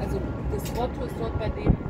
Also das Motto ist dort bei dem